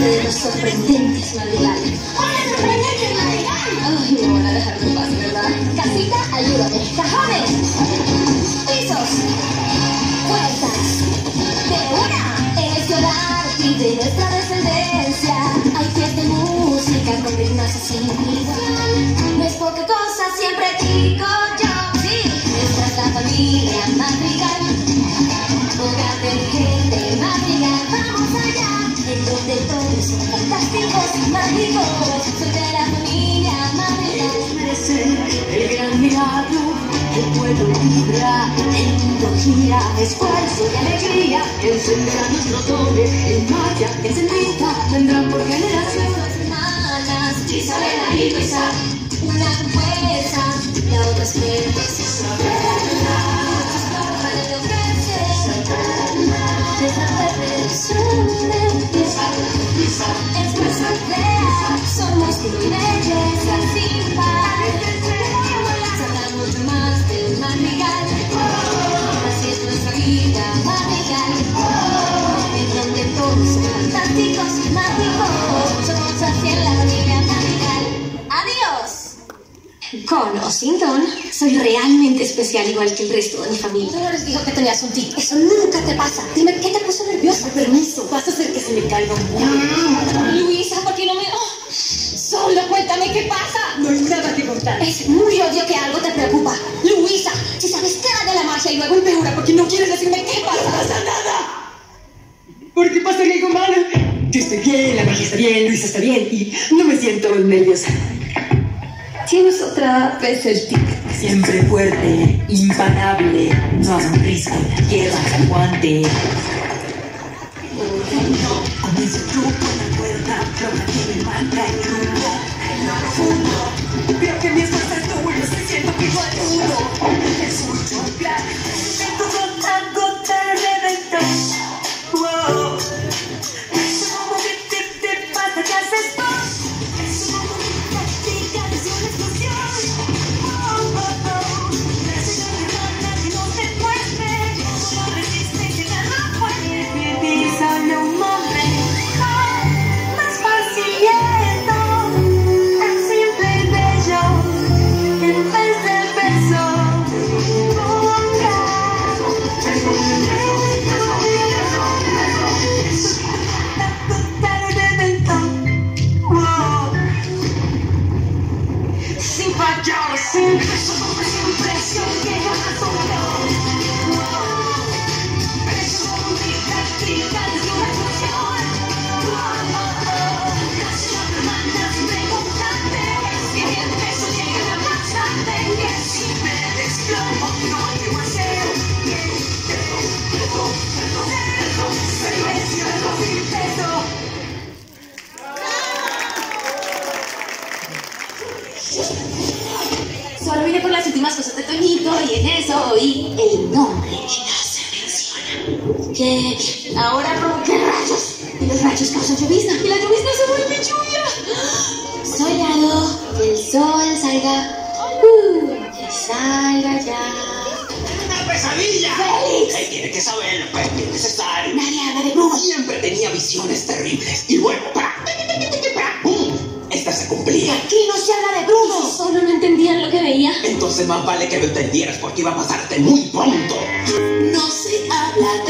de los sorprendentes madrigales. ¡Hola, sorprendente madrigal! Ay, me van a dejar en paz, ¿verdad? Casita, ayúdame. Cajones. Pisos. Puertas. De una. Este hogar y de nuestra descendencia. Hay fiesta música con ritmos así. No es poca cosa, siempre digo yo. Sí, es la familia madrigal. De la familia madrigal. merece el gran milagro. El pueblo vibra, el mundo gira, esfuerzo y alegría. Encenderá nuestro toque en magia encendida, vendrán por generaciones. hermanas, Isabela y Luisa, una con fuerza, la otra es fuerte. Para lo que es Con o sin don, soy realmente especial igual que el resto de mi familia. Dolores dijo que tenías un tic. Eso nunca te pasa. Dime, ¿qué te puso nerviosa? Permiso, vas a hacer que se me caiga un qué pasa. No hay nada que contar. Es muy obvio que algo te preocupa. Luisa, si sabes era de la magia y luego empeora porque no quieres decirme qué ¡No pasa. pasa nada! ¿Por qué pasaría algo malo? Yo estoy bien, la magia está bien, Luisa está bien y no me siento nerviosa. Tienes otra vez el tic. Siempre fuerte, imparable, no sonrisa, tierra, guante. Comienzo yo con la que me manda el rumbo. En lo por las últimas cosas de Toñito y en eso oí el nombre que no se menciona. Bien. Ahora provoqué qué rayos. Y los rayos causan llovizna. Y la llovizna se vuelve lluvia. Soñado que el sol salga. Uh, que salga ya. ¡Una pesadilla! ¡Félix! Él tiene que saberlo, pues es necesario. Nadie habla de Bruno. Siempre tenía visiones terribles. Y luego. Aquí no se habla de Bruno. Solo no entendían lo que veía. Entonces más vale que lo entendieras porque iba a pasarte muy pronto. No se habla de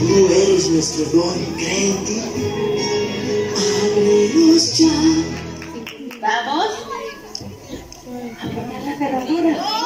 Tú eres nuestro don, cree en ti. Ábrenos ya. Vamos. A poner la ferradura.